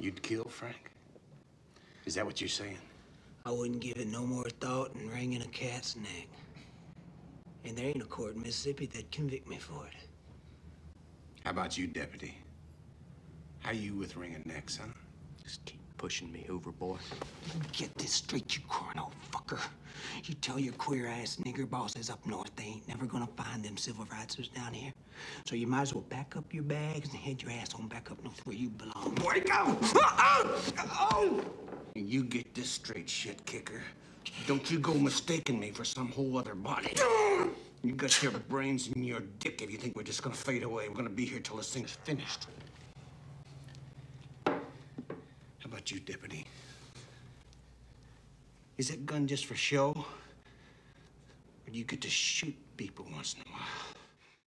You'd kill Frank? Is that what you're saying? I wouldn't give it no more thought than wringing a cat's neck. And there ain't a court in Mississippi that'd convict me for it. How about you, deputy? How you with wringing necks, huh? Just keep pushing me over, boy. Get this straight, you corno fucker. You tell your queer-ass nigger bosses up north they ain't never gonna find them civil rightsers down here. So you might as well pack up your bags and head your ass on back up north where you belong. Boy, go! Oh! oh! And you get this straight, shit kicker. Don't you go mistaking me for some whole other body. You got your brains in your dick if you think we're just gonna fade away. We're gonna be here till this thing's finished. How about you, deputy? Is that gun just for show? Or do you get to shoot people once in a while?